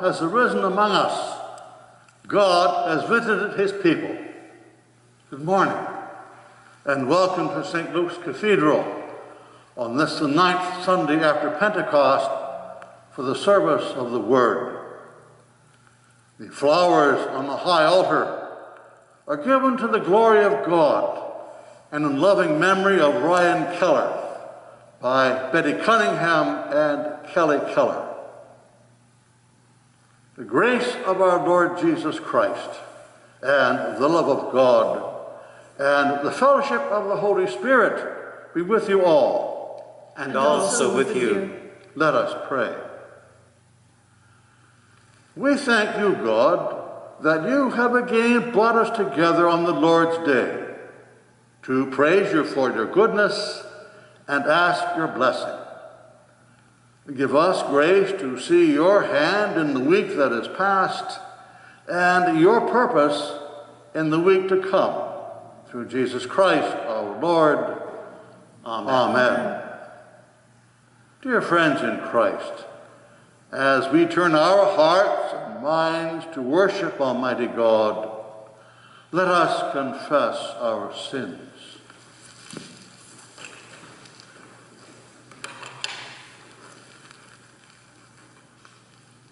Has arisen among us. God has visited his people. Good morning, and welcome to St. Luke's Cathedral on this, the ninth Sunday after Pentecost, for the service of the Word. The flowers on the high altar are given to the glory of God and in loving memory of Ryan Keller by Betty Cunningham and Kelly Keller. The grace of our Lord Jesus Christ and the love of God and the fellowship of the Holy Spirit be with you all. And also with you. Let us pray. We thank you, God, that you have again brought us together on the Lord's day to praise you for your goodness and ask your blessing. Give us grace to see your hand in the week that is past and your purpose in the week to come. Through Jesus Christ our Lord. Amen. Amen. Dear friends in Christ, as we turn our hearts and minds to worship Almighty God, let us confess our sins.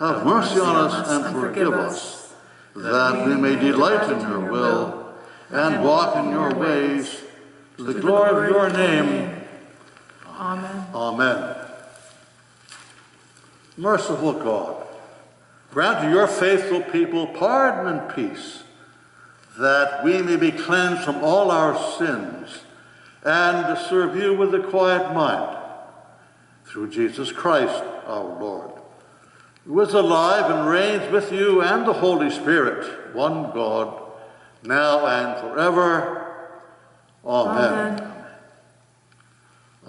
have mercy on us and forgive us, that we may delight in your will and walk in your ways to the glory of your name. Amen. Amen. Merciful God, grant to your faithful people pardon and peace, that we may be cleansed from all our sins and to serve you with a quiet mind. Through Jesus Christ our Lord who is alive and reigns with you and the Holy Spirit, one God, now and forever. Amen. Amen.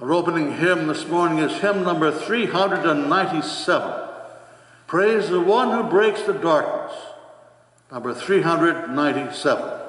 Our opening hymn this morning is hymn number 397. Praise the one who breaks the darkness. Number 397.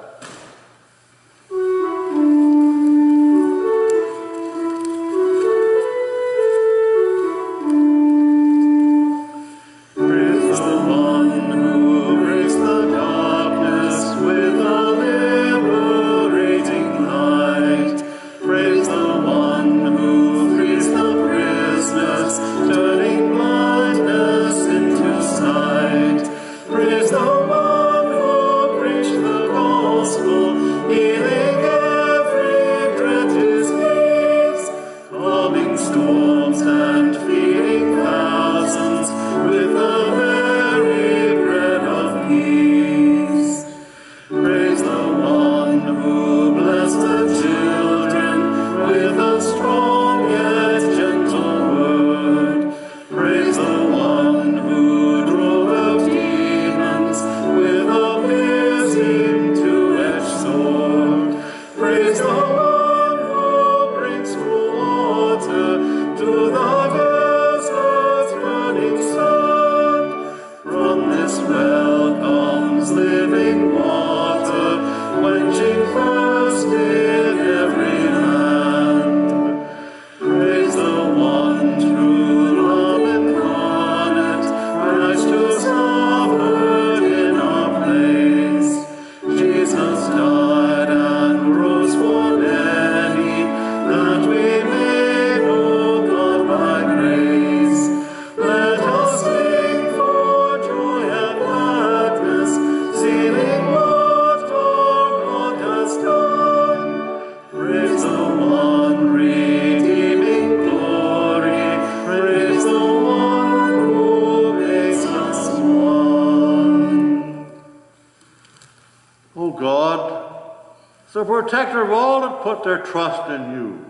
Put their trust in you,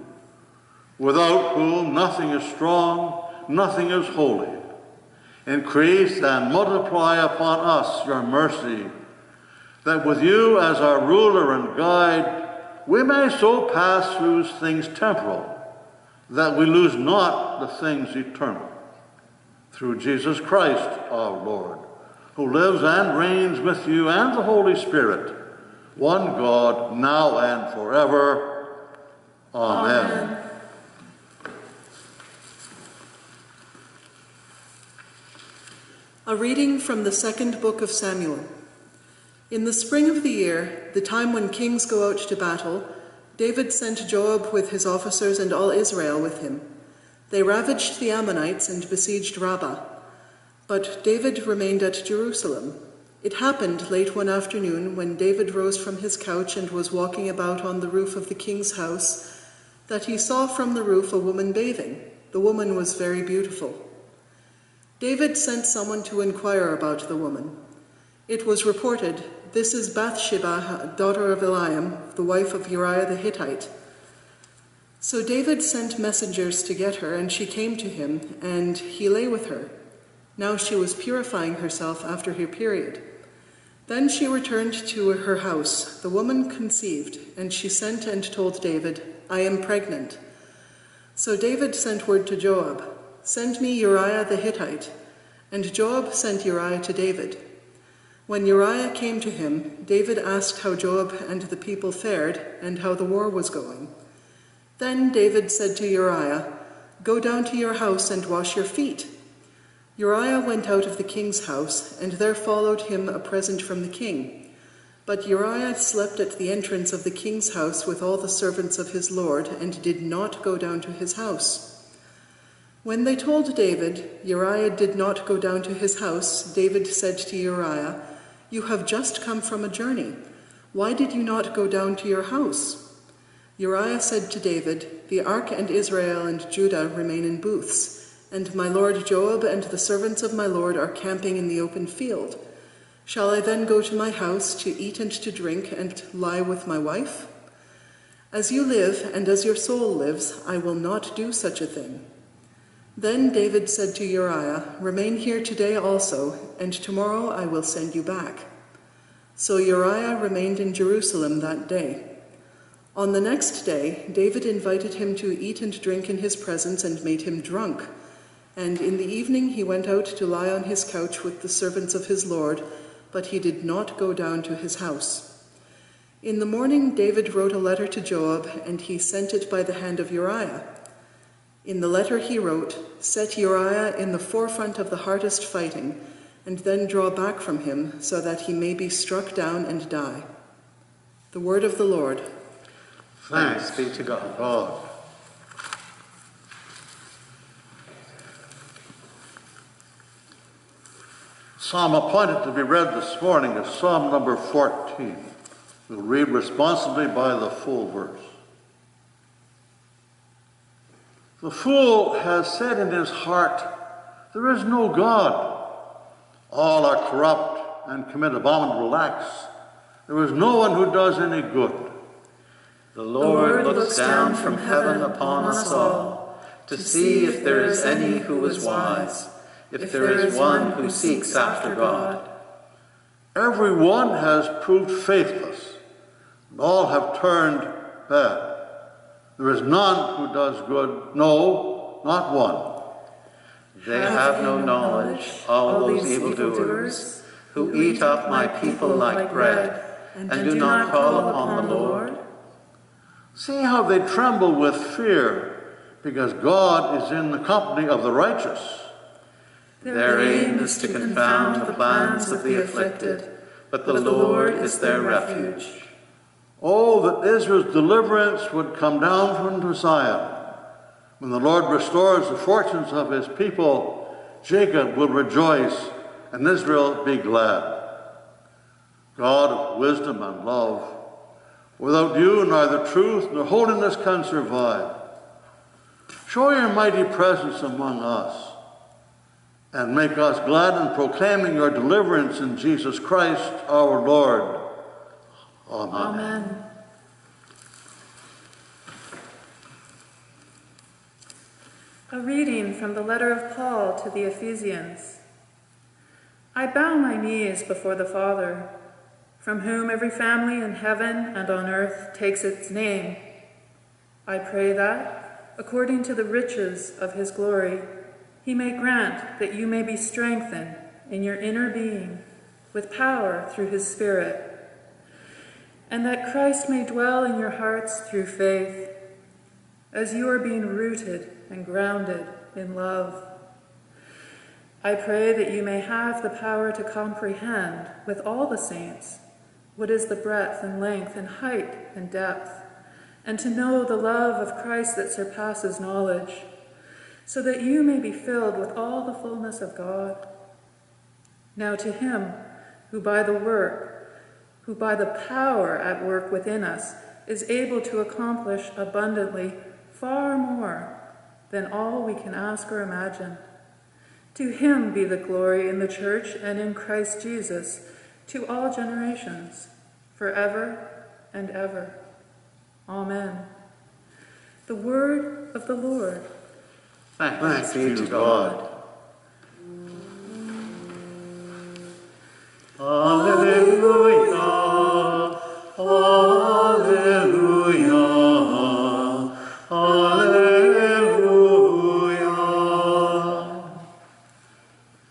without whom nothing is strong, nothing is holy. Increase and multiply upon us your mercy, that with you as our ruler and guide, we may so pass through things temporal, that we lose not the things eternal. Through Jesus Christ our Lord, who lives and reigns with you and the Holy Spirit, one God, now and forever. Amen. A reading from the second book of Samuel. In the spring of the year, the time when kings go out to battle, David sent Joab with his officers and all Israel with him. They ravaged the Ammonites and besieged Rabbah. But David remained at Jerusalem. It happened late one afternoon when David rose from his couch and was walking about on the roof of the king's house that he saw from the roof a woman bathing. The woman was very beautiful. David sent someone to inquire about the woman. It was reported, This is Bathsheba, daughter of Eliam, the wife of Uriah the Hittite. So David sent messengers to get her, and she came to him, and he lay with her. Now she was purifying herself after her period. Then she returned to her house. The woman conceived, and she sent and told David, I am pregnant. So David sent word to Joab. Send me Uriah the Hittite. And Joab sent Uriah to David. When Uriah came to him, David asked how Joab and the people fared and how the war was going. Then David said to Uriah, Go down to your house and wash your feet. Uriah went out of the king's house, and there followed him a present from the king. But Uriah slept at the entrance of the king's house with all the servants of his lord, and did not go down to his house. When they told David, Uriah did not go down to his house, David said to Uriah, You have just come from a journey. Why did you not go down to your house? Uriah said to David, The ark and Israel and Judah remain in booths, and my lord Joab and the servants of my lord are camping in the open field. Shall I then go to my house to eat and to drink and lie with my wife? As you live and as your soul lives, I will not do such a thing. Then David said to Uriah, Remain here today also, and tomorrow I will send you back. So Uriah remained in Jerusalem that day. On the next day, David invited him to eat and drink in his presence and made him drunk. And in the evening he went out to lie on his couch with the servants of his Lord, but he did not go down to his house. In the morning, David wrote a letter to Joab, and he sent it by the hand of Uriah. In the letter he wrote, Set Uriah in the forefront of the hardest fighting, and then draw back from him, so that he may be struck down and die. The word of the Lord. Thanks be to God. Psalm appointed to be read this morning is Psalm number 14. We'll read responsibly by the full verse. The fool has said in his heart, There is no God. All are corrupt and commit abominable acts. There is no one who does any good. The Lord, looks down from heaven upon us all to see if there is any who is wise, if there is one who seeks after God. Every one has proved faithless, and all have turned bad. There is none who does good, no, not one. They have no knowledge, all those evildoers, who eat up my people like bread, and do not call upon the Lord. See how they tremble with fear, because God is in the company of the righteous. Their aim is to confound the plans of the afflicted, but the Lord is their refuge. Oh, that Israel's deliverance would come down from Zion. When the Lord restores the fortunes of his people, Jacob will rejoice and Israel be glad. God of wisdom and love, without you neither truth nor holiness can survive. Show your mighty presence among us and make us glad in proclaiming your deliverance in Jesus Christ our Lord. Amen. Amen. A reading from the letter of Paul to the Ephesians. I bow my knees before the Father, from whom every family in heaven and on earth takes its name. I pray that, according to the riches of his glory, he may grant that you may be strengthened in your inner being with power through his Spirit, and that Christ may dwell in your hearts through faith, as you are being rooted and grounded in love. I pray that you may have the power to comprehend with all the saints what is the breadth and length and height and depth, and to know the love of Christ that surpasses knowledge, so that you may be filled with all the fullness of God. Now to him who by the work, who by the power at work within us, is able to accomplish abundantly far more than all we can ask or imagine to him be the glory in the church and in Christ Jesus to all generations, forever and ever. Amen. The word of the Lord. Thanks, be to God. Alleluia. Alleluia. Alleluia.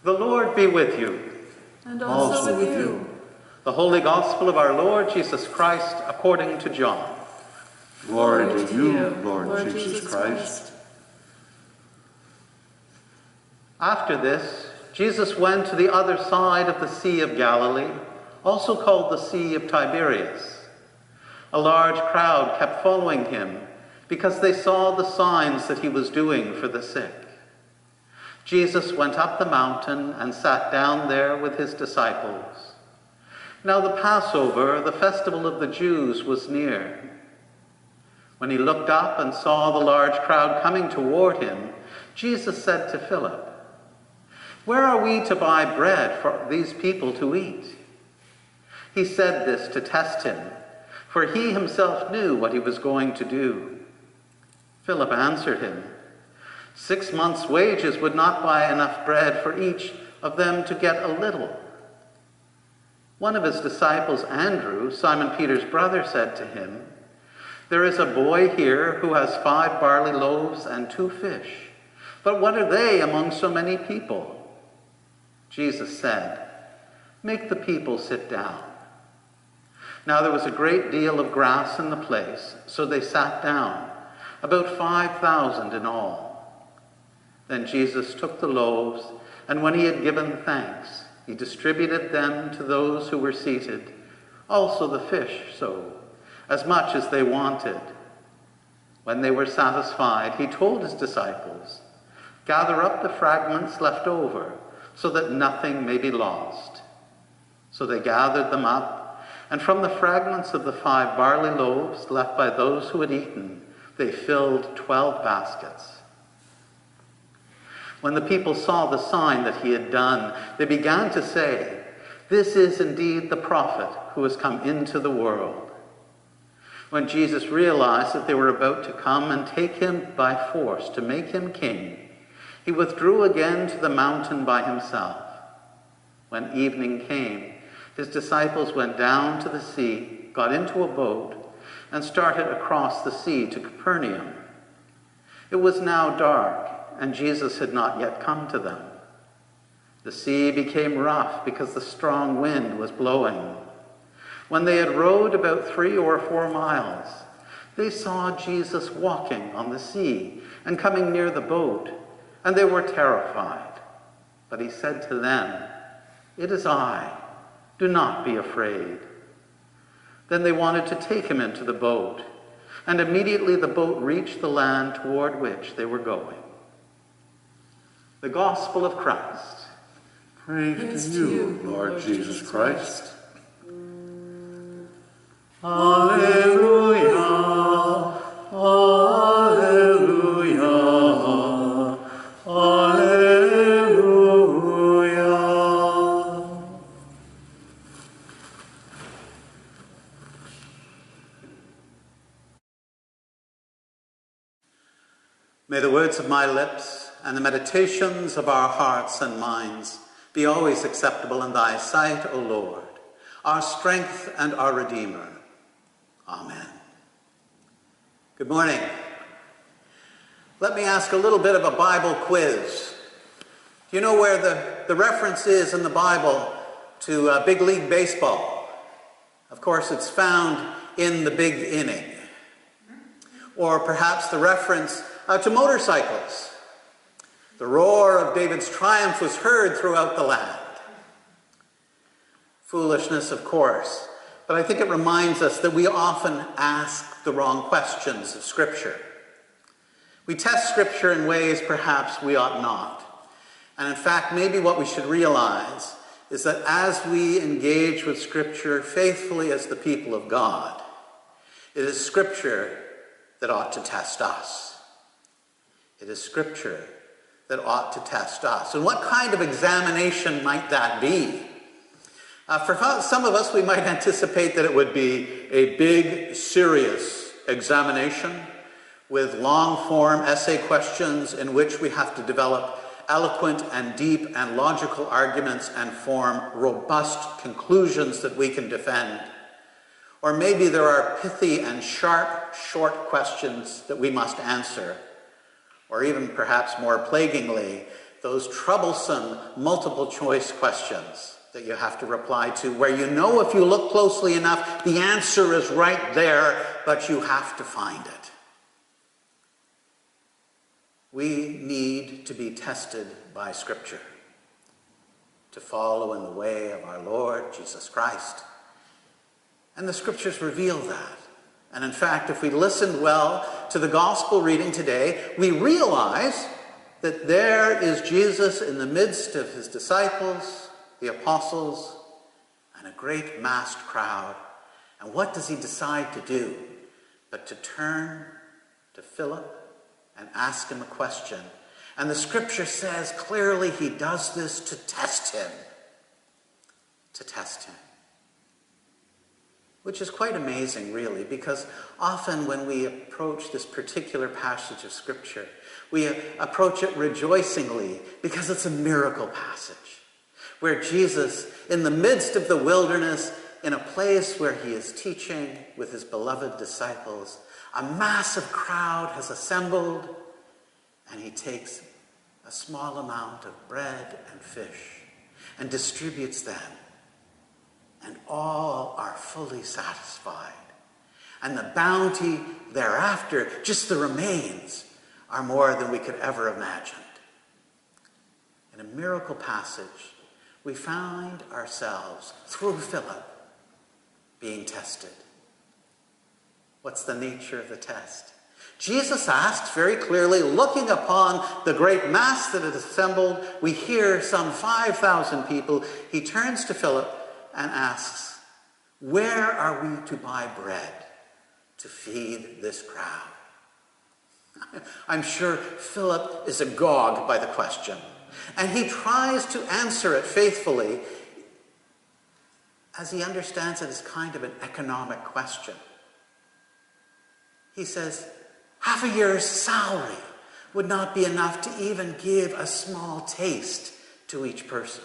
The Lord be with you. And also, Also with with you. you. The Holy Gospel of our Lord Jesus Christ according to John. Glory to you, Lord Jesus Christ. After this, Jesus went to the other side of the Sea of Galilee, also called the Sea of Tiberias. A large crowd kept following him because they saw the signs that he was doing for the sick. Jesus went up the mountain and sat down there with his disciples. Now the Passover, the festival of the Jews, was near. When he looked up and saw the large crowd coming toward him, Jesus said to Philip, Where are we to buy bread for these people to eat? He said this to test him, for he himself knew what he was going to do. Philip answered him, Six months' wages would not buy enough bread for each of them to get a little. One of his disciples, Andrew, Simon Peter's brother, said to him, There is a boy here who has five barley loaves and two fish. But what are they among so many people? Jesus said, Make the people sit down. Now there was a great deal of grass in the place, so they sat down, about 5,000 in all. Then Jesus took the loaves, and when he had given thanks, he distributed them to those who were seated, also the fish so, as much as they wanted. When they were satisfied, he told his disciples, Gather up the fragments left over, so that nothing may be lost. So they gathered them up, and from the fragments of the five barley loaves left by those who had eaten, they filled twelve baskets. When the people saw the sign that he had done, they began to say, This is indeed the prophet who has come into the world. When Jesus realized that they were about to come and take him by force to make him king, he withdrew again to the mountain by himself. When evening came, his disciples went down to the sea, got into a boat, and started across the sea to Capernaum. It was now dark, and Jesus had not yet come to them. The sea became rough because the strong wind was blowing. When they had rowed about three or four miles, they saw Jesus walking on the sea and coming near the boat, and they were terrified. But he said to them, It is I. Do not be afraid. Then they wanted to take him into the boat, and immediately the boat reached the land toward which they were going. The Gospel of Christ. Praise, to you, Lord Jesus Christ. Alleluia. Words of my lips and the meditations of our hearts and minds be always acceptable in thy sight, O Lord, our strength and our Redeemer. Amen. Good morning. Let me ask a little bit of a Bible quiz. Do you know where the, the reference is in the Bible to uh, Big League Baseball? Of course, it's found in the big inning. Or perhaps the reference uh, to motorcycles. The roar of David's triumph was heard throughout the land. Foolishness, of course, but I think it reminds us that we often ask the wrong questions of Scripture. We test Scripture in ways perhaps we ought not. And in fact, maybe what we should realize is that as we engage with Scripture faithfully as the people of God, it is Scripture that ought to test us. It is Scripture that ought to test us. And what kind of examination might that be? Uh, for some of us, we might anticipate that it would be a big, serious examination with long form essay questions in which we have to develop eloquent and deep and logical arguments and form robust conclusions that we can defend. Or maybe there are pithy and sharp, short questions that we must answer. Or even perhaps more plaguingly, those troublesome multiple choice questions that you have to reply to, where you know if you look closely enough, the answer is right there, but you have to find it. We need to be tested by Scripture to follow in the way of our Lord Jesus Christ. And the Scriptures reveal that. And in fact, if we listen well to the gospel reading today, we realize that there is Jesus in the midst of his disciples the apostles, and a great massed crowd. And what does he decide to do but to turn to Philip and ask him a question? And the scripture says clearly he does this to test him. To test him. Which is quite amazing, really, because often when we approach this particular passage of Scripture, we approach it rejoicingly because it's a miracle passage where Jesus, in the midst of the wilderness, in a place where he is teaching with his beloved disciples, a massive crowd has assembled, and he takes a small amount of bread and fish and distributes them, and all are fully satisfied. And the bounty thereafter, just the remains, are more than we could ever imagine. In a miracle passage, we find ourselves, through Philip, being tested. What's the nature of the test? Jesus asks very clearly, looking upon the great mass that had assembled, we hear some 5,000 people. He turns to Philip and asks, Where are we to buy bread to feed this crowd? I'm sure Philip is agog by the question. And he tries to answer it faithfully as he understands it as kind of an economic question. He says, half a year's salary would not be enough to even give a small taste to each person.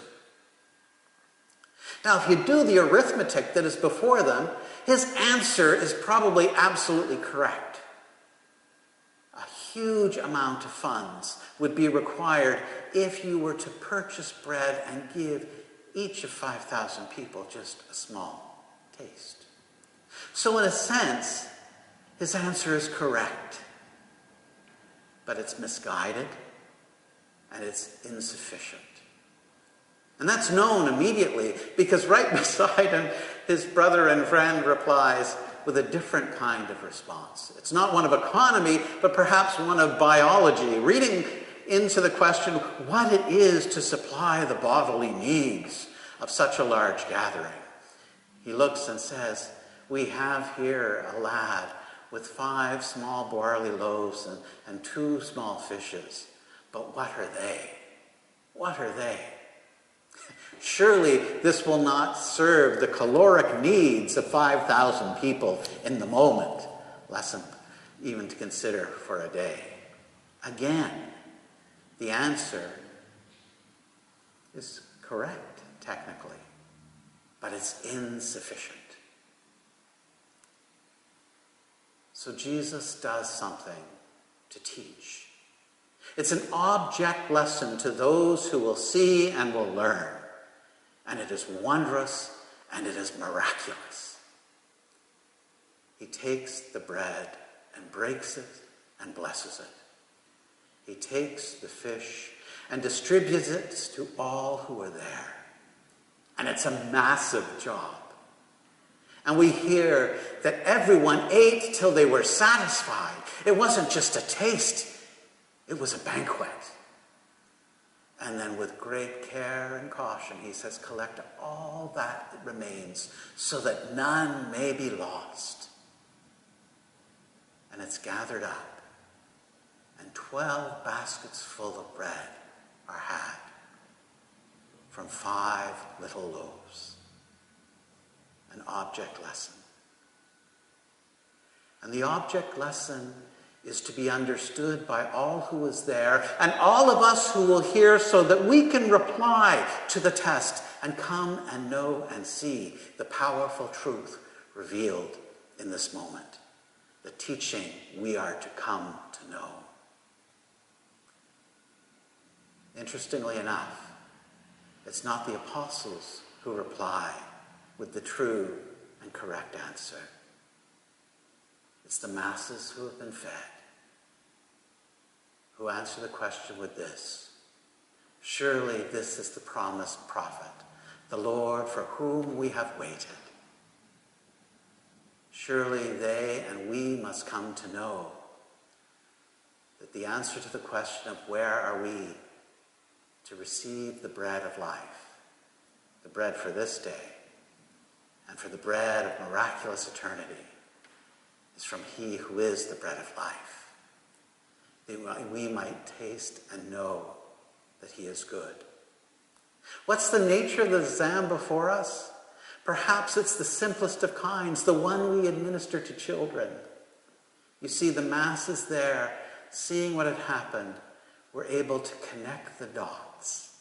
Now, if you do the arithmetic that is before them, his answer is probably absolutely correct. A huge amount of funds would be required if you were to purchase bread and give each of 5,000 people just a small taste. So, in a sense, his answer is correct, but it's misguided and it's insufficient. And that's known immediately because right beside him, his brother and friend replies with a different kind of response. It's not one of economy, but perhaps one of biology. Reading into the question what it is to supply the bodily needs of such a large gathering. He looks and says, We have here a lad with five small barley loaves and, and two small fishes. But what are they? What are they? Surely this will not serve the caloric needs of 5,000 people in the moment, lesson even to consider for a day. Again, the answer is correct, technically, but it's insufficient. So Jesus does something to teach. It's an object lesson to those who will see and will learn. And it is wondrous and it is miraculous. He takes the bread and breaks it and blesses it. He takes the fish and distributes it to all who are there. And it's a massive job. And we hear that everyone ate till they were satisfied. It wasn't just a taste, it was a banquet. And then, with great care and caution, he says, Collect all that remains so that none may be lost. And it's gathered up, and 12 baskets full of bread are had from five little loaves. An object lesson. And the object lesson is to be understood by all who is there and all of us who will hear so that we can reply to the test and come and know and see the powerful truth revealed in this moment, the teaching we are to come to know. Interestingly enough, it's not the apostles who reply with the true and correct answer. It's the masses who have been fed who answer the question with this Surely this is the promised prophet, the Lord for whom we have waited. Surely they and we must come to know that the answer to the question of where are we to receive the bread of life, the bread for this day, and for the bread of miraculous eternity, is from He who is the bread of life that we might taste and know that He is good. What's the nature of the zam before us? Perhaps it's the simplest of kinds, the one we administer to children. You see, the masses there, seeing what had happened, were able to connect the dots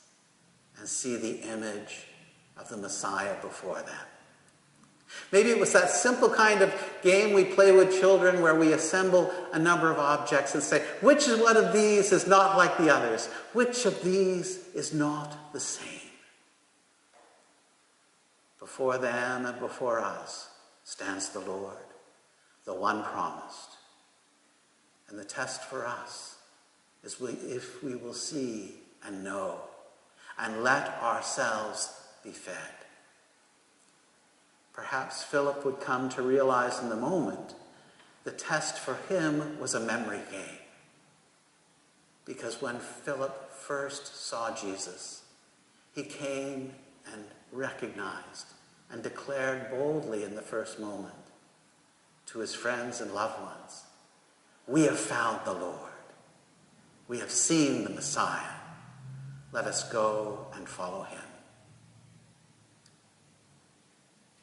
and see the image of the Messiah before them. Maybe it was that simple kind of game we play with children where we assemble a number of objects and say, which one of these is not like the others? Which of these is not the same? Before them and before us stands the Lord, the one promised. And the test for us is we, if we will see and know and let ourselves be fed. Perhaps Philip would come to realize in the moment the test for him was a memory game. Because when Philip first saw Jesus, he came and recognized and declared boldly in the first moment to his friends and loved ones We have found the Lord. We have seen the Messiah. Let us go and follow him.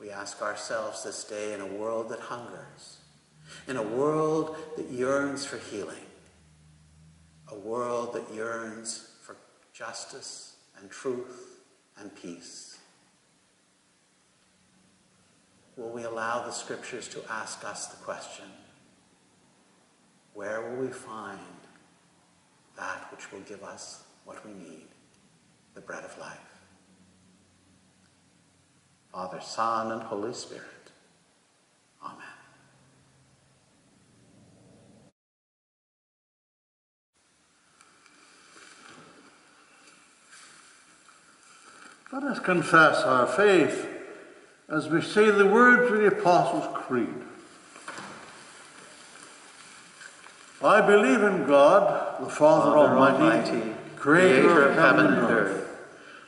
We ask ourselves this day in a world that hungers, in a world that yearns for healing, a world that yearns for justice and truth and peace. Will we allow the scriptures to ask us the question where will we find that which will give us what we need, the bread of life? Father, Son, and Holy Spirit. Amen. Let us confess our faith as we say the words of the Apostles' Creed. I believe in God, the Father, Father Almighty, Almighty, creator of heaven and earth.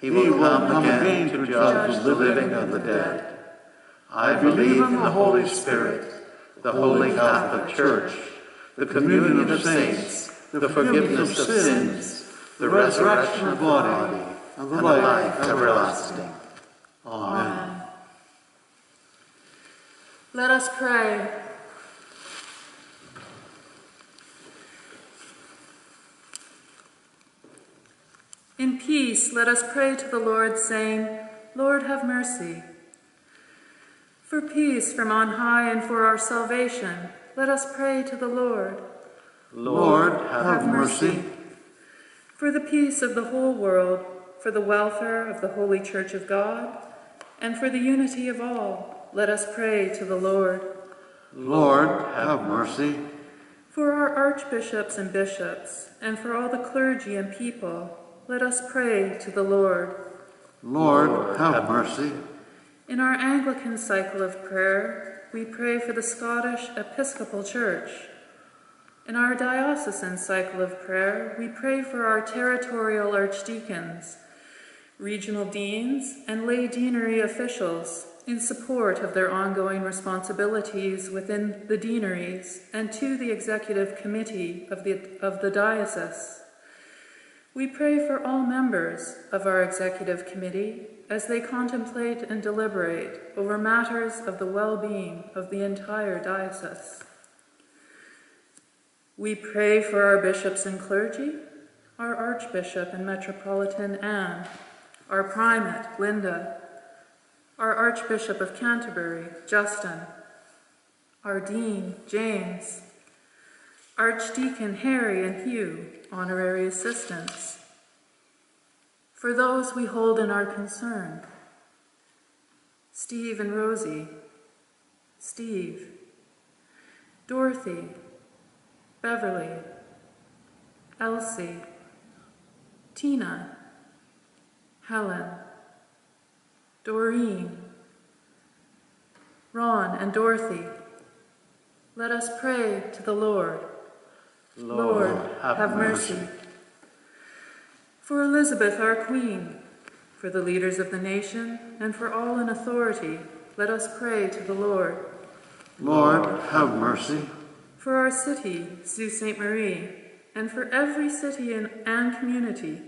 He will come again to judge the living and the dead. I believe in the Holy Spirit, the Holy Catholic Church, the communion of saints, the forgiveness of sins, the resurrection of the body, and the life everlasting. Amen. Let us pray. In peace, let us pray to the Lord, saying, Lord, have mercy. For peace from on high and for our salvation, let us pray to the Lord. Lord, have mercy. For the peace of the whole world, for the welfare of the Holy Church of God, and for the unity of all, let us pray to the Lord. Lord, have mercy. For our archbishops and bishops, and for all the clergy and people, let us pray to the Lord. Lord, have mercy. In our Anglican cycle of prayer, we pray for the Scottish Episcopal Church. In our diocesan cycle of prayer, we pray for our territorial archdeacons, regional deans, and lay deanery officials in support of their ongoing responsibilities within the deaneries and to the executive committee of the, of the diocese. We pray for all members of our executive committee as they contemplate and deliberate over matters of the well being of the entire diocese. We pray for our bishops and clergy, our Archbishop and Metropolitan Anne, our Primate Linda, our Archbishop of Canterbury Justin, our Dean James, Archdeacon Harry and Hugh, honorary assistants. For those we hold in our concern, Steve and Rosie, Steve, Dorothy, Beverly, Elsie, Tina, Helen, Doreen, Ron and Dorothy. Let us pray to the Lord. Lord, have, mercy. For Elizabeth, our Queen, for the leaders of the nation, and for all in authority, let us pray to the Lord. Lord, have mercy. For our city, Sault Ste. Marie, and for every city and community,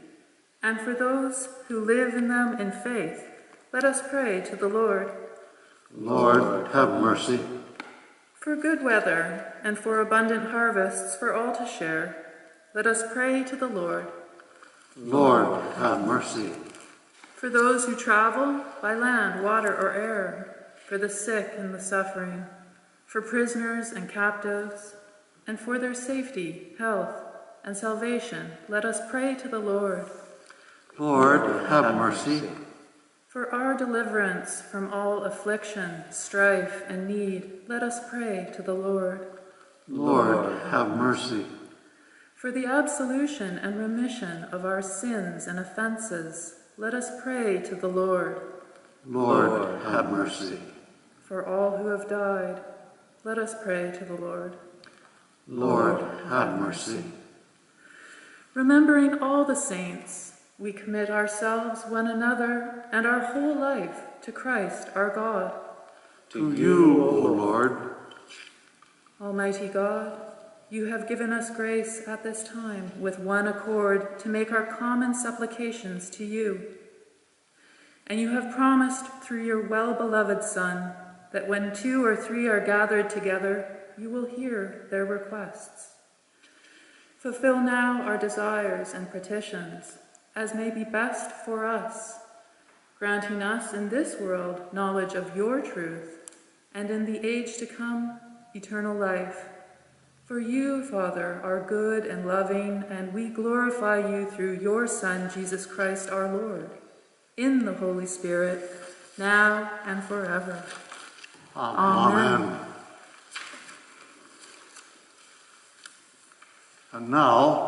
and for those who live in them in faith, let us pray to the Lord. Lord, have mercy. For good weather and for abundant harvests for all to share, let us pray to the Lord. Lord, have mercy. For those who travel by land, water, or air, for the sick and the suffering, for prisoners and captives, and for their safety, health, and salvation, let us pray to the Lord. Lord, have mercy. For our deliverance from all affliction, strife, and need, let us pray to the Lord. Lord, have mercy. For the absolution and remission of our sins and offenses, let us pray to the Lord. Lord, have mercy. For all who have died, let us pray to the Lord. Lord, have mercy. Remembering all the saints, we commit ourselves, one another, and our whole life to Christ our God. To you, O Lord. Almighty God, you have given us grace at this time with one accord to make our common supplications to you. And you have promised through your well beloved Son that when two or three are gathered together, you will hear their requests. Fulfill now our desires and petitions as may be best for us, granting us in this world knowledge of your truth, and in the age to come, eternal life. For you, Father, are good and loving, and we glorify you through your Son, Jesus Christ our Lord, in the Holy Spirit, now and forever. Amen. Amen. And now,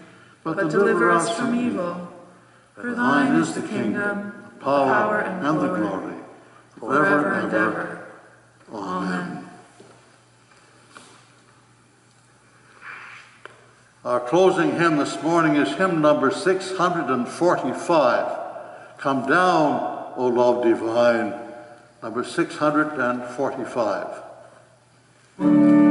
but deliver us from evil. For thine is the kingdom, the power, and the glory, glory, forever and ever. Amen. Our closing hymn this morning is hymn number 645. Come down, O love divine, number 645.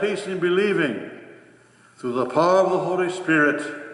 Peace in believing through the power of the Holy Spirit.